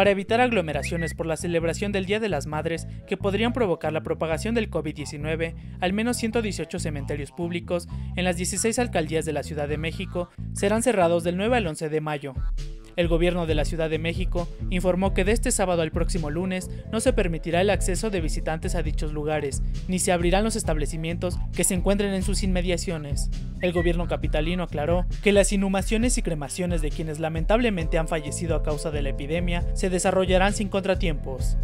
para evitar aglomeraciones por la celebración del Día de las Madres que podrían provocar la propagación del COVID-19, al menos 118 cementerios públicos en las 16 alcaldías de la Ciudad de México serán cerrados del 9 al 11 de mayo. El gobierno de la Ciudad de México informó que de este sábado al próximo lunes no se permitirá el acceso de visitantes a dichos lugares, ni se abrirán los establecimientos que se encuentren en sus inmediaciones. El gobierno capitalino aclaró que las inhumaciones y cremaciones de quienes lamentablemente han fallecido a causa de la epidemia se desarrollarán sin contratiempos.